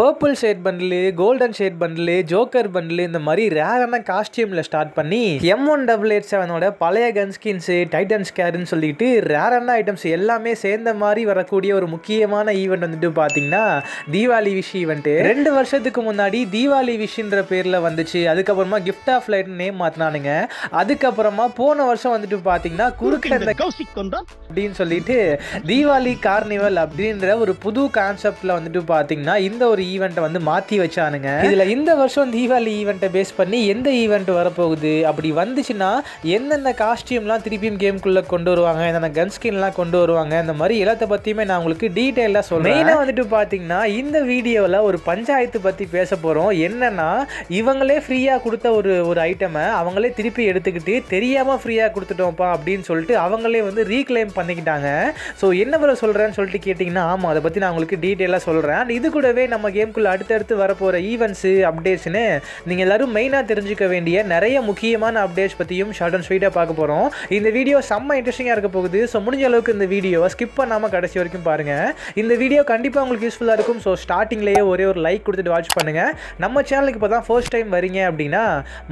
Purple shade bundle golden shade bundle joker bundle இந்த மாதிரி ரேரான காஸ்டியூமில் ஸ்டார்ட் பண்ணி எம் ஒன் டபுள் எயிட் செவனோட பழைய கன் ஸ்கின்ஸு டைட்டன் ஸ்கேருன்னு சொல்லிட்டு ரேரான ஐட்டம்ஸ் எல்லாமே சேர்ந்த மாதிரி வரக்கூடிய ஒரு முக்கியமான ஈவெண்ட் வந்துட்டு பார்த்தீங்கன்னா தீபாவளி விஷ் ஈவெண்ட்டு ரெண்டு வருஷத்துக்கு முன்னாடி தீபாவளி விஷின்ற பேரில் வந்துச்சு. அதுக்கப்புறமா கிஃப்ட் ஆஃப் லைட் நேம் மாற்றினானுங்க அதுக்கப்புறமா போன வருஷம் வந்துட்டு பார்த்தீங்கன்னா குறுக்க அப்படின்னு சொல்லிட்டு தீபாவளி கார்னிவல் அப்படின்ற ஒரு புது கான்செப்ட்ல வந்துட்டு பார்த்தீங்கன்னா இந்த ஒரு ஈவெண்ட்டை வந்து மாற்றி வச்சானுங்க. இதில் இந்த வருஷம் தீபாவளி ஈவெண்ட்டை பேஸ் பண்ணி எந்த ஈவெண்ட் வரப்போகுது? அப்படி வந்துச்சுன்னா எந்தெந்த காஸ்டியூம்லாம் திருப்பியும் கேம்குள்ளே கொண்டு வருவாங்க? என்னென்ன கன் ஸ்கின்லாம் கொண்டு வருவாங்க? இந்த மாதிரி எல்லாத்த பற்றியுமே நான் உங்களுக்கு டீட்டெயிலாக சொல்கிறேன் மெயினாக வந்துட்டு பார்த்தீங்கன்னா இந்த வீடியோவில் ஒரு பஞ்சாயத்து பற்றி பேச போகிறோம் என்னன்னா இவங்களே ஃப்ரீயாக கொடுத்த ஒரு ஒரு ஐட்டமை அவங்களே திருப்பி எடுத்துக்கிட்டு தெரியாமல் ஃப்ரீயாக கொடுத்துட்டோம்ப்பா அப்படின்னு சொல்லிட்டு அவங்களே வந்து ரீக்ளைம் பண்ணிக்கிட்டாங்க. ஸோ என்ன வர சொல்கிறேன்னு சொல்லிட்டு கேட்டிங்கன்னா ஆமாம் அதை பற்றி நான் உங்களுக்கு டீட்டெயிலாக சொல்கிறேன் அண்ட் இது கூடவே நம்ம கேம்குள்ளே அடுத்தடுத்து வரப்போகிற ஈவெண்ட்ஸு அப்டேட்ஸ்னு நீங்கள் எல்லாரும் மெயினாக தெரிஞ்சுக்க வேண்டிய நிறைய முக்கியமான அப்டேட்ஸ் பற்றியும் ஷார்ட் அண்ட் ஸ்வீட்டாக பார்க்க போகிறோம் இந்த வீடியோ செம்ம இன்ட்ரெஸ்டிங்காக இருக்க போகுது. ஸோ முடிஞ்ச அளவுக்கு இந்த வீடியோவை ஸ்கிப் பண்ணாமல் கடைசி வரைக்கும் பாருங்கள் இந்த வீடியோ கண்டிப்பாக உங்களுக்கு யூஸ்ஃபுல்லாக இருக்கும். ஸோ ஸ்டார்டிங்லேயே ஒரே ஒரு லைக் கொடுத்துட்டு வாட்ச் பண்ணுங்கள் நம்ம சேனலுக்கு இப்போ தான் ஃபர்ஸ்ட் டைம் வரீங்க அப்படின்னா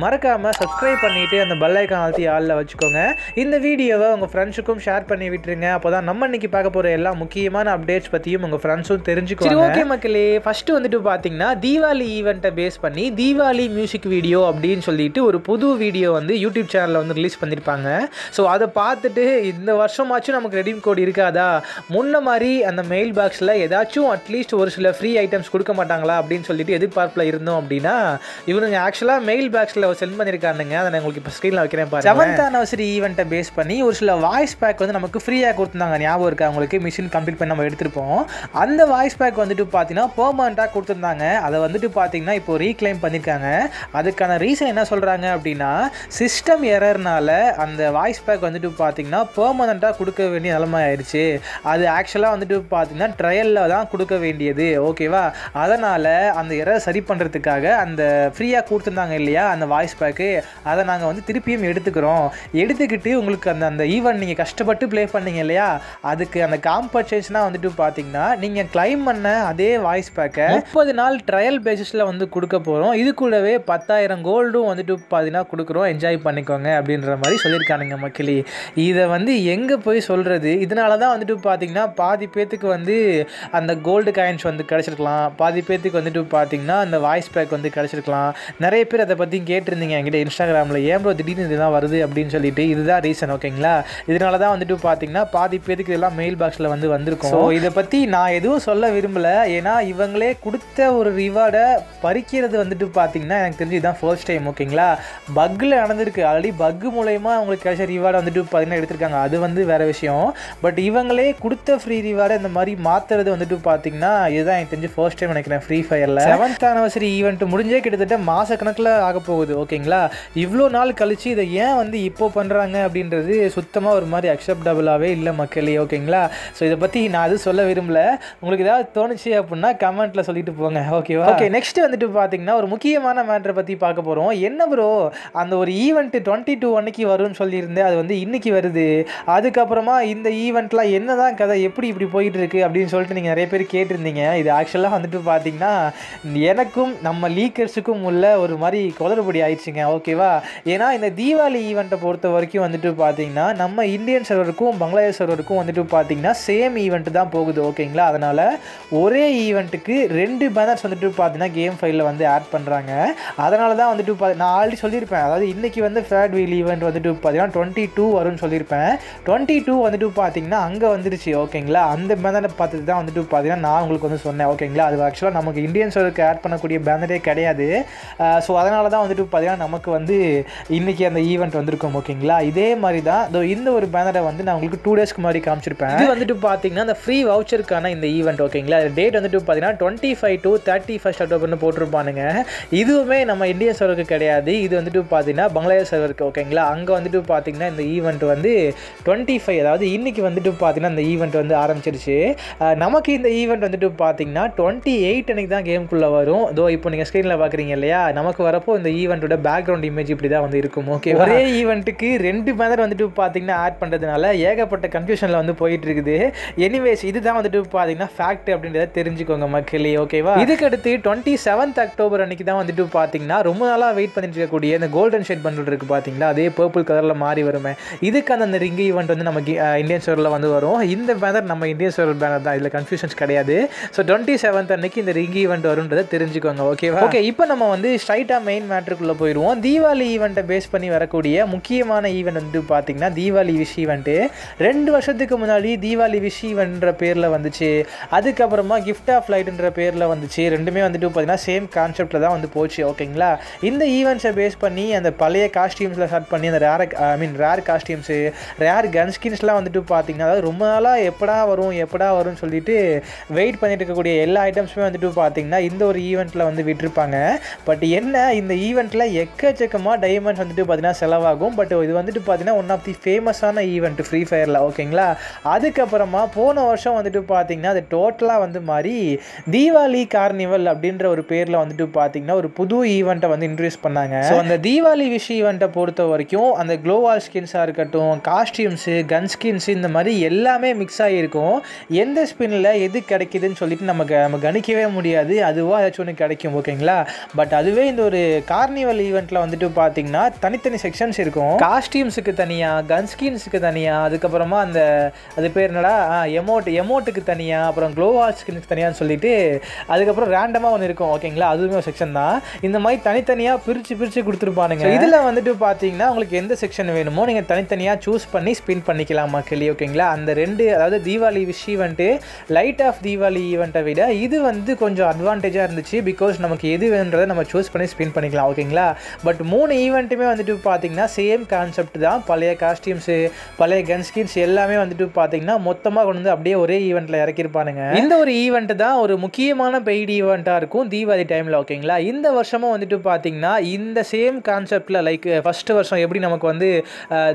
மறக்காமல் சப்ஸ்கிரைப் பண்ணிவிட்டு அந்த பெல் ஐக்கான் அழுத்தி ஆளில் வச்சுக்கோங்க. இந்த வீடியோவை உங்கள் ஃப்ரெண்ட்ஸுக்கும் ஷேர் பண்ணி விட்டுருங்க. அப்போ தான் நம்ம இன்னைக்கு பார்க்க போகிற எல்லா முக்கியமான அப்டேட்ஸ் பற்றியும் உங்கள் ஃப்ரெண்ட்ஸும் தெரிஞ்சுக்கோங்க ஓகே மக்களே. நெக்ஸ்ட் வந்துட்டு பார்த்தீங்கன்னா தீபாவளி ஈவெண்ட்டை பேஸ் பண்ணி தீபாவளி மியூசிக் வீடியோ அப்படின்னு சொல்லிட்டு ஒரு புது வீடியோ வந்து யூடியூப் சேனலில் வந்து ரிலீஸ் பண்ணியிருப்பாங்க ஸோ அதை பார்த்துட்டு இந்த வருஷமாச்சும் நமக்கு ரெடீம் கோட் இருக்காதா? முன்ன மாதிரி அந்த மெயில் பாக்ஸில் ஏதாச்சும் அட்லீஸ்ட் ஒரு சில ஃப்ரீ ஐட்டம்ஸ் கொடுக்க மாட்டாங்களா? அப்படின்னு சொல்லிட்டு எதிர்பார்ப்பில் இருந்தோம் அப்படின்னா இவனுங்க ஆக்சுவலாக மெயில் பாக்ஸில் சென்ட் பண்ணியிருக்கானுங்க அதை நான் உங்களுக்கு இப்போ ஸ்க்ரீனில் வைக்கிறேன் பாருங்க. செவன்த் ஆனிவர்சரி ஈவெண்ட்டை பேஸ் பண்ணி ஒரு சில வாய்ஸ் பேக் வந்து நமக்கு ஃப்ரீயாக கொடுத்துருந்தாங்க. ஞாபகம் இருக்கா? உங்களுக்கு மிஷின் கம்ப்ளீட் பண்ணி நம்ம எடுத்திருப்போம். அந்த வாய்ஸ் பேக் வந்துட்டு பார்த்தீங்கன்னா பெர்மனண்ட்டாக கொடுத்துருந்தாங்க. அதை வந்துட்டு பார்த்தீங்கன்னா இப்போ ரீக்ளைம் பண்ணியிருக்காங்க அதுக்கான ரீசன் என்ன சொல்கிறாங்க அப்படின்னா சிஸ்டம் எரர்னால அந்த வாய்ஸ் பேக் வந்துட்டு பார்த்தீங்கன்னா பெர்மனண்ட்டாக கொடுக்க வேண்டிய நிலைமை ஆயிடுச்சு. அது ஆக்சுவலாக வந்துட்டு பார்த்தீங்கன்னா ட்ரையலில் தான் கொடுக்க வேண்டியது. ஓகேவா அதனால் அந்த எரர் சரி பண்ணுறதுக்காக அந்த ஃப்ரீயாக கொடுத்துருந்தாங்க இல்லையா அந்த வாய்ஸ் பேக்கு அதை நாங்கள் வந்து திருப்பியும் எடுத்துக்கிறோம். எடுத்துக்கிட்டு உங்களுக்கு அந்த அந்த ஈவெண்ட் நீங்கள் கஷ்டப்பட்டு ப்ளே பண்ணீங்க இல்லையா அதுக்கு அந்த காம்பன்சேஷனாக வந்துட்டு பார்த்தீங்கன்னா நீங்கள் கிளைம் பண்ண அதே வாய்ஸ் பேக்கை முப்பது நாள் ட்ரையல் பேசிஸில் வந்து கொடுக்க போகிறோம் இது கூடவே பத்தாயிரம் கோல்டும் வந்துட்டு பார்த்தீங்கன்னா கொடுக்குறோம். என்ஜாய் பண்ணிக்கோங்க அப்படின்ற மாதிரி சொல்லியிருக்கானுங்க மக்களே. இதை வந்து எங்கே போய் சொல்கிறது இதனால தான் வந்துட்டு பார்த்தீங்கன்னா பாதி பேத்துக்கு வந்து அந்த கோல்டு காயின்ஸ் வந்து கிடச்சிருக்கலாம். பாதி பேத்துக்கு வந்துட்டு பார்த்தீங்கன்னா அந்த வாய்ஸ் பேக் வந்து கிடச்சிருக்கலாம். நிறைய பேர் அதை பற்றி கேட்டிருந்தீங்க என்கிட்ட இன்ஸ்டாகிராமில் ஏன் ப்ரோ திடீர்னு இதெல்லாம் வருது அப்படின்னு சொல்லிட்டு. இதுதான் ரீசன் ஓகேங்களா இதனால தான் வந்துட்டு பார்த்தீங்கன்னா பாதி பேத்துக்கு இதெல்லாம் மெயில் பாக்ஸில் வந்து வந்திருக்கும். ஸோ இதை பற்றி நான் எதுவும் சொல்ல விரும்பலை. ஏன்னா இவங்களே கொடுத்த ஒரு ரிவார்டை பறிக்கிறது வந்துட்டு பார்த்தீங்கன்னா எனக்கு தெரிஞ்சு இதுதான் ஃபர்ஸ்ட் டைம் ஓகேங்களா பக்கில் நடந்திருக்கு. ஆல்ரெடி பக் மூலயமா அவங்களுக்கு கிடைச்ச ரிவார்டை வந்துட்டு பார்த்தீங்கன்னா எடுத்திருக்காங்க. அது வந்து வேறு விஷயம். பட் இவங்களே கொடுத்த ஃப்ரீ ரிவார்டை இந்த மாதிரி மாற்றுறது வந்துட்டு பார்த்தீங்கன்னா இதுதான் எனக்கு தெரிஞ்சு ஃபர்ஸ்ட் டைம் நினைக்கிறேன் ஃப்ரீ ஃபயரில் செவன்த் ஆனிவர்சரி ஈவெண்ட் முடிஞ்சே கிட்டத்தட்ட மாதக்கணக்கில் ஆக போகுது ஓகேங்களா இவ்வளோ நாள் கழித்து இதை ஏன் வந்து இப்போ பண்ணுறாங்க அப்படின்றது சுத்தமாக ஒரு மாதிரி அக்செப்டபுளாகவே இல்லை மக்களே ஓகேங்களா ஸோ இதை பற்றி நான் அது சொல்ல விரும்பல. உங்களுக்கு ஏதாவது தோணுச்சு அப்படின்னா கமெண்ட்டில் சொல்லிட்டு போங்க ஓகேவா ஓகே நெக்ஸ்ட் வந்துட்டு பார்த்தீங்கன்னா ஒரு முக்கியமான மேட்ரை பற்றி பார்க்க போகிறோம் என்ன ப்ரோ அந்த ஒரு ஈவெண்ட் டுவெண்ட்டி டூ அன்னைக்கு வரும்னு சொல்லியிருந்தேன். அது வந்து இன்னைக்கு வருது. அதுக்கப்புறமா இந்த ஈவெண்ட்லாம் என்ன தான் கதை எப்படி இப்படி போயிட்டு இருக்கு அப்படின்னு சொல்லிட்டு நீங்கள் நிறைய பேர் கேட்டிருந்தீங்க. இது ஆக்சுவலாக வந்துட்டு பார்த்தீங்கன்னா எனக்கும் நம்ம லீக்கர்ஸுக்கும் உள்ள ஒரு மாதிரி குளறுபடி ஆயிடுச்சுங்க. ஓகேவா ஏன்னா இந்த தீபாவளி ஈவெண்ட்டை பொறுத்த வரைக்கும் வந்துட்டு பார்த்தீங்கன்னா நம்ம இந்தியன் சர்வருக்கும் பங்களாதேஷ் சர்வருக்கும் வந்துட்டு பார்த்தீங்கன்னா சேம் ஈவெண்ட் தான் போகுது. ஓகேங்களா அதனால் ஒரே ஈவெண்ட்டுக்கு ரெண்டு பேனர்ஸ் வந்துட்டு பார்த்தீங்கன்னா கேம் ஃபைலில் வந்து ஆட் பண்ணுறாங்க அதனால தான் வந்துட்டு பார்த்து நான் ஆல்ரெடி சொல்லியிருப்பேன். அதாவது இன்றைக்கி வந்து ஃபேட் வீல் ஈவெண்ட் வந்துட்டு பார்த்தீங்கன்னா டுவெண்ட்டி டூ வரும்னு சொல்லியிருப்பேன். டுவெண்ட்டி டூ வந்துட்டு பார்த்தீங்கன்னா அங்கே வந்துருச்சு ஓகேங்களா அந்த பேனரை பார்த்துட்டு தான் வந்துட்டு பார்த்தீங்கன்னா நான் உங்களுக்கு வந்து சொன்னேன் ஓகேங்களா அது ஆக்சுவலாக நமக்கு இந்தியன் சர்வருக்கு ஆட் பண்ணக்கூடிய பேனரே கிடையாது. ஸோ அதனால தான் வந்துட்டு பார்த்தீங்கன்னா நமக்கு வந்து இன்றைக்கி அந்த ஈவெண்ட் வந்திருக்கும் ஓகேங்களா இதே மாதிரி தான் இந்த ஒரு பேனரை வந்து நான் உங்களுக்கு டூ டேஸ்க்கு முன்னாடி காமிச்சிருப்பேன். இது வந்துட்டு பார்த்தீங்கன்னா அந்த ஃப்ரீ வவுச்சருக்கான இந்த ஈவெண்ட் ஓகேங்களா டேட் வந்துட்டு பார்த்தீங்கன்னா twenty five to thirty first அக்டோபர்னு போட்டிருப்பானுங்க. இதுவுமே நம்ம இந்தியன் சர்வருக்கு கிடையாது. இது வந்துட்டு பார்த்தீங்கன்னா பங்களாதேஷ் சர்வருக்கு ஓகேங்களா அங்கே வந்துட்டு பார்த்தீங்கன்னா இந்த ஈவெண்ட் வந்து டுவெண்ட்டி ஃபைவ் அதாவது இன்னைக்கு வந்துட்டு பார்த்தீங்கன்னா இந்த ஈவெண்ட் வந்து ஆரம்பிச்சிருச்சு. நமக்கு இந்த ஈவெண்ட் வந்துட்டு பார்த்தீங்கன்னா டுவெண்ட்டி எயிட் அன்னைக்கு தான் கேம்குள்ளே வரும். இதோ இப்போ நீங்கள் ஸ்க்ரீனில் பார்க்குறீங்க இல்லையா? நமக்கு வரப்போ இந்த ஈவெண்ட்டோட பேக்ரவுண்ட் இமேஜ் இப்படி தான் வந்து இருக்கும் ஓகே ஒரே ஈவெண்ட்டுக்கு ரெண்டு பேனர் வந்துட்டு பார்த்தீங்கன்னா ஆட் பண்ணுறதுனால ஏகப்பட்ட கன்ஃபியூஷனில் வந்து போயிட்டு இருக்குது. எனிவேஸ் இதுதான் வந்துட்டு பார்த்தீங்கன்னா ஃபேக்ட் அப்படின்றத தெரிஞ்சுக்கோங்க மக்களே ஓகேவா? இதுக்கு அடுத்து டுவெண்ட்டி செவன்த் அக்டோபர் அன்னைக்கு தான் வந்துட்டு பார்த்தீங்கன்னா ரொம்ப நாளாக வெயிட் பண்ணிட்டு இருக்கக்கூடிய இந்த கோல்டன் ஷேட் பண்டில் இருக்குது பார்த்தீங்களா அதே பர்பிள் கலரில் மாறி வருமே. இதுக்கு அந்த ரிங் ஈவெண்ட் வந்து நம்ம இந்தியன் ஸ்டோரில் வந்து வரும். இந்த பேனர் நம்ம இந்தியன் ஸ்டோர் பேனர் தான். இதில் கன்ஃபியூஷன்ஸ் கிடையாது. ஸோ டுவெண்ட்டி செவன்த் அன்னைக்கு இந்த ரிங் ஈவெண்ட் வரும்ன்றதை தெரிஞ்சுக்கோங்க ஓகேவா? ஓகே இப்போ நம்ம வந்து ஸ்ட்ரைட்டாக மெயின் மேட்ருக்குள்ளே போயிடுவோம் தீபாவளி ஈவெண்ட்டை பேஸ் பண்ணி வரக்கூடிய முக்கியமான ஈவெண்ட் வந்து பார்த்தீங்கன்னா தீபாவளி விஷ் ஈவெண்ட்டு ரெண்டு வருஷத்துக்கு முன்னாடி தீபாவளி விஷ் ஈவெண்ட்ன்ற பேரில் வந்துச்சு. அதுக்கப்புறமா கிஃப்ட் ஆஃப் லைட்ன்ற பேரில் வந்துச்சு. ரெண்டுமே வந்துட்டு பார்த்தீங்கன்னா சேம் கான்செப்டில் தான் வந்து போச்சு. ஓகேங்களா இந்த ஈவெண்ட்ஸை பேஸ் பண்ணி அந்த பழைய காஸ்டியூம்ஸில் ஸ்டார்ட் பண்ணி அந்த rare I mean rare costumes rare gun ஸ்கின்ஸ்லாம் வந்துட்டு பார்த்தீங்கன்னா அதாவது ரொம்ப நாளாக எப்படா வரும் எப்படா வரும்னு சொல்லிட்டு வெயிட் பண்ணிட்டு இருக்கக்கூடிய எல்லா ஐட்டம்ஸுமே வந்துட்டு பார்த்தீங்கன்னா இந்த ஒரு ஈவெண்ட்டில் வந்து விட்டுருப்பாங்க. பட் என்ன இந்த ஈவெண்ட்டில் எக்கச்சக்கமாக டைமண்ட்ஸ் வந்துட்டு பார்த்தீங்கன்னா செலவாகும். பட் இது வந்துட்டு பார்த்தீங்கன்னா ஒன் ஆஃப் தி ஃபேமஸான ஈவெண்ட் ஃப்ரீ ஃபயரில் ஓகேங்களா அதுக்கப்புறமா போன வருஷம் வந்துட்டு பார்த்தீங்கன்னா அது டோட்டலாக வந்து மாதிரி மாறி தீபாவளி கார்னிவல் அப்படின்ற ஒரு பேரில் வந்துட்டு பார்த்தீங்கன்னா ஒரு புது ஈவெண்ட்டை வந்து இன்ட்ரடியூஸ் பண்ணாங்க. ஸோ அந்த தீபாவளி விஷ் ஈவெண்ட்டை பொறுத்த வரைக்கும் அந்த க்ளோவால் ஸ்கின்ஸாக இருக்கட்டும் காஸ்டியூம்ஸு கன் ஸ்கின்ஸ் இந்த மாதிரி எல்லாமே மிக்ஸ் ஆகிருக்கும் எந்த ஸ்பின்னில் எது கிடைக்குதுன்னு சொல்லிட்டு நமக்கு நம்ம கணிக்கவே முடியாது. அதுவாக ஏதாச்சும் ஒன்று கிடைக்கும் ஓகேங்களா பட் அதுவே இந்த ஒரு கார்னிவல் ஈவெண்ட்டில் வந்துட்டு பார்த்தீங்கன்னா தனித்தனி செக்ஷன்ஸ் இருக்கும். காஸ்டியூம்ஸுக்கு தனியாக கன் ஸ்கின்ஸுக்கு தனியாக அதுக்கப்புறமா அந்த அது பேர் என்னடா? எமோட் எமோட்டுக்கு தனியாக அப்புறம் க்ளோவால் ஸ்கின்னுக்கு தனியான்னு சொல்லிட்டு அதுக்கப்புறம் ரேண்டமாக ஒன்று இருக்கும் ஓகேங்களா அதுவுமே ஒரு செக்ஷன் தான். இந்த மாதிரி தனித்தனியாக பிரித்து பிரித்து கொடுத்துருப்பானுங்க. இதில் வந்துட்டு பார்த்தீங்கன்னா உங்களுக்கு எந்த செக்ஷன் வேணுமோ நீங்கள் தனித்தனியாக சூஸ் பண்ணி ஸ்பின் பண்ணிக்கலாம் மக்களே ஓகேங்களா அந்த ரெண்டு அதாவது Deepavali wish event light of Deepavali ஈவெண்ட்டை விட இது வந்து கொஞ்சம் அட்வான்டேஜாக இருந்துச்சு பிகாஸ் நமக்கு எது வேணுன்றதை நம்ம சூஸ் பண்ணி ஸ்பின் பண்ணிக்கலாம் ஓகேங்களா பட் மூணு ஈவெண்ட்டுமே வந்துட்டு பார்த்தீங்கன்னா சேம் கான்செப்ட் தான். பழைய காஸ்டியூம்ஸு பழைய கன் ஸ்கின்ஸ் எல்லாமே வந்துட்டு பார்த்தீங்கன்னா மொத்தமாக கொண்டு வந்து அப்படியே ஒரே ஈவெண்ட்டில் இறக்கியிருப்பானுங்க இந்த ஒரு ஈவெண்ட் தான் ஒரு முக்கியமான பெய்டு ஈவெண்ட்டாக இருக்கும். தீபாவளி டைமில் ஓகேங்களா இந்த வருஷமும் வந்துட்டு பார்த்தீங்கன்னா இந்த சேம் கான்செப்டில் லைக் ஃபஸ்ட்டு வருஷம் எப்படி நமக்கு வந்து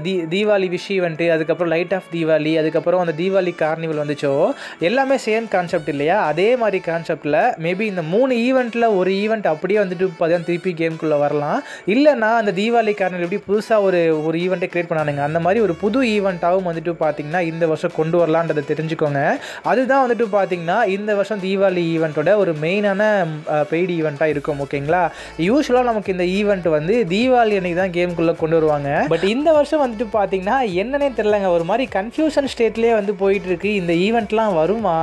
தீ தீபாவளி விஷ் ஈவெண்ட்டு அதுக்கப்புறம் லைட் ஆஃப் தீபாவளி அதுக்கப்புறம் அந்த தீபாவளி கார்னிவல் வந்துச்சோ எல்லாமே சேம் கான்செப்ட் இல்லையா? அதே மாதிரி கான்செப்டில் மேபி இந்த மூணு ஈவெண்ட்டில் ஒரு ஈவெண்ட் அப்படியே வந்துட்டு பார்த்தீங்கன்னா திருப்பி கேம்குள்ளே வரலாம். இல்லைன்னா அந்த தீபாவளி கார்னிவல் எப்படி புதுசாக ஒரு ஒரு ஈவெண்ட்டை கிரியேட் பண்ணானுங்க? அந்த மாதிரி ஒரு புது ஈவெண்ட்டாகவும் வந்துட்டு பார்த்தீங்கன்னா இந்த வருஷம் கொண்டு வரலான்றதை தெரிஞ்சுக்கோங்க. அதுதான் வந்துட்டு பார்த்தீங்கன்னா இந்த வருஷம் தீபாவளி ஈவெண்ட் ஈவெண்ட்டோட ஒரு மெயினான பெய்டு ஈவெண்ட்டாக இருக்கும் ஓகேங்களா யூஸ்வலாக நமக்கு இந்த ஈவெண்ட் வந்து தீபாவளி அன்னைக்கு தான் கேமுக்குள்ளே கொண்டு வருவாங்க. பட் இந்த வருஷம் வந்துட்டு பார்த்தீங்கன்னா என்னன்னே தெரிலங்க ஒரு மாதிரி கன்ஃபியூஷன் ஸ்டேட்லேயே வந்து போயிட்டுருக்கு. இந்த ஈவெண்ட்லாம் வருமா?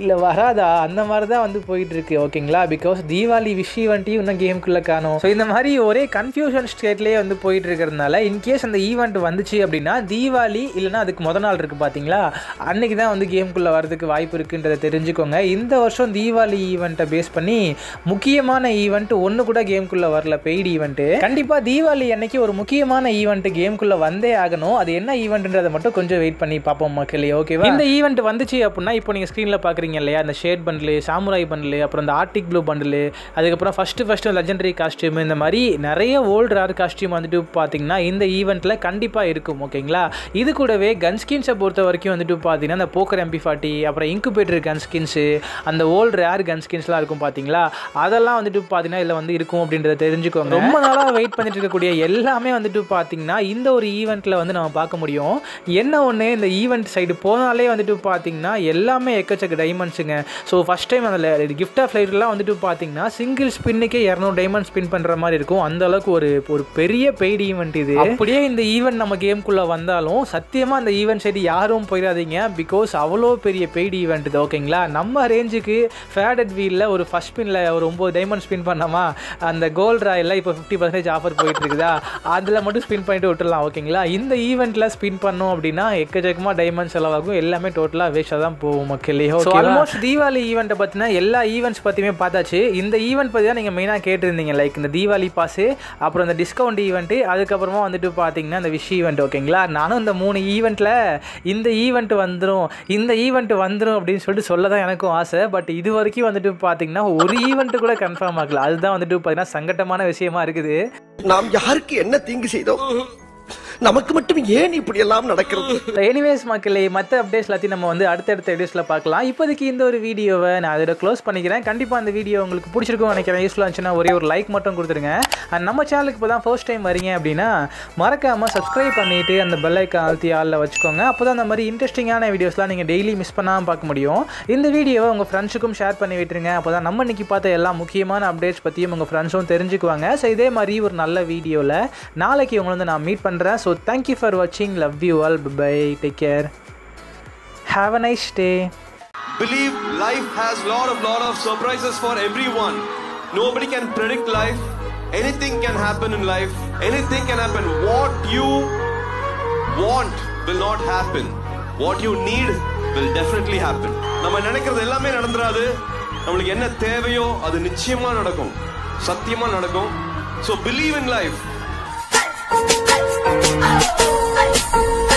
இல்லை வராதா? அந்த மாதிரி தான் வந்து போயிட்டுருக்கு ஓகேங்களா பிகாஸ் தீபாவளி விஷ் ஈவெண்ட்டையும் இன்னும் கேமுக்குள்ளே காணும். ஸோ இந்த மாதிரி ஒரே கன்ஃபியூஷன் ஸ்டேட்லேயே வந்து போயிட்டு இருக்கிறதுனால இன்கேஸ் அந்த ஈவெண்ட் வந்துச்சு அப்படின்னா தீபாவளி இல்லைன்னா அதுக்கு முத நாள் இருக்குது பார்த்தீங்களா அன்னைக்கு தான் வந்து கேமுக்குள்ளே வரதுக்கு வாய்ப்பு இருக்குன்றதை தெரிஞ்சுக்கோங்க. இந்த வருஷம் தீபாவளி ஈவெண்ட்டை பேஸ் பண்ணி முக்கியமான ஈவெண்ட் ஒன்று கூட கேமுக்குள்ளே வரல பெய்டு ஈவெண்ட்டு கண்டிப்பாக தீபாவளி அன்னைக்கு ஒரு முக்கியமான ஈவெண்ட் கேம்குள்ள வந்தே ஆகணும். அது என்ன ஈவெண்ட்ன்றதை மட்டும் கொஞ்சம் வெயிட் பண்ணி பார்ப்போம் மக்களே ஓகேவா இந்த ஈவெண்ட் வந்துச்சு அப்படின்னா இப்போ நீங்கள் ஸ்க்ரீனில் பார்க்குறீங்க இல்லையா? அந்த ஷேட் பண்டில் சாமுராய் பண்டில் அப்புறம் இந்த ஆர்டிக் ப்ளூ பண்டில் அதுக்கப்புறம் ஃபஸ்ட்டு ஃபஸ்ட்டு லெஜண்டரி காஸ்டியூம் இந்த மாதிரி நிறைய ஓல்டு ரேர் காஸ்டியூம் வந்துட்டு பார்த்தீங்கன்னா இந்த ஈவெண்ட்டில் கண்டிப்பாக இருக்கும் ஓகேங்களா இது கூடவே கன் ஸ்கின்ஸை பொறுத்த வரைக்கும் வந்துட்டு பார்த்தீங்கன்னா அந்த போக்கர் எம்பி ஃபார்ட்டி அப்புறம் இன்குபேட்டர் கன் ஸ்கின்ஸு அந்த ஓல்டு ரேர் கன் ஸ்கின்ஸ்லாம் இருக்கும் பார்த்தீங்களா அதெல்லாம் வந்துட்டு பார்த்தீங்கன்னா இதில் வந்து இருக்கும் அப்படின்றத தெரிஞ்சுக்கோங்க. ரொம்ப நாளாக வெயிட் பண்ணிட்டு இருக்கக்கூடிய எல்லாமே வந்துட்டு பார்த்தீங்கன்னா இந்த ஒரு ஈவெண்ட்டில் வந்து நம்ம பார்க்க முடியும். என்ன ஒன்று இந்த ஈவெண்ட் சைடு போனாலே வந்துட்டு பார்த்தீங்கன்னா எல்லாமே எக்கச்சக்க டைமண்ட்ஸுங்க ஸோ ஃபஸ்ட் டைம் அதில் கிஃப்ட் ஆஃப் லைட்லாம் வந்துட்டு பார்த்தீங்கன்னா சிங்கிள் ஸ்பின்னுக்கே இரநூறு டைமண்ட் ஸ்பின் பண்ணுற மாதிரி இருக்கும். அந்த அளவுக்கு ஒரு ஒரு பெரிய பெய்டு ஈவெண்ட் இது. அப்படியே இந்த ஈவெண்ட் நம்ம கேம்குள்ளே வந்தாலும் சத்தியமாக அந்த ஈவெண்ட் சைடு யாரும் போயிடாதீங்க. பிகாஸ் அவ்வளோ பெரிய பெய்டு ஈவெண்ட் இது ஓகேங்களா நம்ம ரேஞ்சுக்கு ஃபேடட் வீலில் ஒரு ஃபஸ்ட் ஸ்பின்னில் ஒரு ஒம்பது டைமண்ட் ஸ்பின் பண்ணோமா? அந்த கோல்ட் ராயில் இப்போ ஃபிஃப்டி பர்சன்டேஜ் ஆஃபர் போயிட்டு இருக்குதா அதில் மட்டும் ஸ்பின் பண்ணிட்டு விட்டுடலாம் ஓகேங்களா? இந்த ஈவெண்ட்டில் ஸ்பின் பண்ணோம் அப்படின்னா எக்கச்சக்கமாக டைமண்ட் செலவாகும். எல்லாமே டோட்டலாக வேஸ்ட்டாக தான் போகும் மக்களே ஓகே ஆல்மோஸ்ட் தீபாவளி ஈவெண்ட்டை பற்றின எல்லா ஈவெண்ட்ஸ் பற்றியுமே பார்த்தாச்சு. இந்த ஈவெண்ட் பற்றி தான் நீங்கள் மெயினாக கேட்டிருந்தீங்க லைக் இந்த தீபாவளி பாஸு அப்புறம் இந்த டிஸ்கவுண்ட் ஈவெண்ட்டு அதுக்கப்புறமா வந்துட்டு பார்த்தீங்கன்னா இந்த விஷ் ஈவெண்ட் ஓகேங்களா? நானும் இந்த மூணு ஈவெண்ட்டில் இந்த ஈவெண்ட் வந்துடும் இந்த ஈவெண்ட் வந்துடும் அப்படின்னு சொல்லிட்டு சொல்ல தான் எனக்கும் ஆசை. பட் இது வரைக்கும் வந்துட்டு பார்த்தீங்கன்னா ஒரு ஈவெண்ட் கூட கன்ஃபார்ம் ஆகல. அதுதான் வந்துட்டு பார்த்தீங்கன்னா சங்கட்டமான விஷயமா இருக்குது. நாம் யாருக்கு என்ன தீங்கு செய்தோம்? நமக்கு மட்டும் ஏன் இப்படி எல்லாம் நடக்கிறது எனிவேஸ் மக்களே மற்ற அப்டேட்ஸ் எல்லாத்தையும் நம்ம வந்து அடுத்தடுத்த வீடியோஸில் பார்க்கலாம். இப்போதைக்கு இந்த ஒரு வீடியோவை நான் அதோட க்ளோஸ் பண்ணிக்கிறேன். கண்டிப்பாக அந்த வீடியோ உங்களுக்கு பிடிச்சிருக்கும் நினைக்கிறேன். யூஸ்ஃபுல்லாக இருந்துச்சுன்னா ஒரே ஒரு லைக் மட்டும் கொடுத்துருங்க. அண்ட் நம்ம சேனலுக்கு இப்போ தான் ஃபர்ஸ்ட் டைம் வரீங்க அப்படின்னா மறக்காமல் சப்ஸ்கிரைப் பண்ணிவிட்டு அந்த பெல் ஐக்கான் அழுத்தி ஆளில் வச்சுக்கோங்க. அப்போ தான் அந்த மாதிரி இன்ட்ரெஸ்டிங்கான வீடியோஸ்லாம் நீங்கள் டெய்லி மிஸ் பண்ணாமல் பார்க்க முடியும். இந்த வீடியோவை உங்கள் ஃப்ரெண்ட்ஸுக்கும் ஷேர் பண்ணி விட்டுருங்க. அப்போ தான் நம்ம இன்றைக்கி பார்த்த எல்லா முக்கியமான அப்டேட்ஸ் பற்றியும் உங்கள் ஃப்ரெண்ட்ஸும் தெரிஞ்சுக்குவாங்க. ஸோ இதே மாதிரி ஒரு நல்ல வீடியோவில் நாளைக்கு உங்களை வந்து நான் மீட் பண்ணுறேன் so so thank you for வாட்சிங் love you all bye take care have a nice day Believe life has lot of lot of surprises for everyone. Nobody can predict life. Anything can happen in life. Anything can happen. What you want will not happen. What you need will definitely happen. நம்ம நினைக்கிறது எல்லாமே நடந்துராது நம்மளுக்கு என்ன தேவையோ அது நிச்சயமா நடக்கும் சத்தியமா நடக்கும் so believe in life i'll